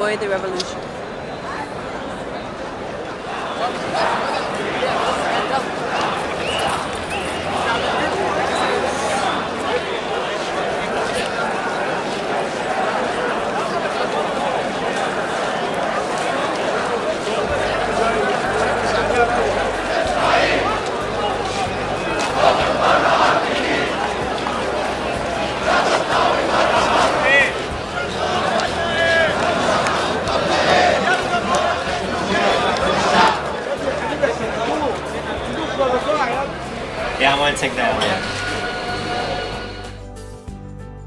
Enjoy the revolution. Yeah, I want to take that one.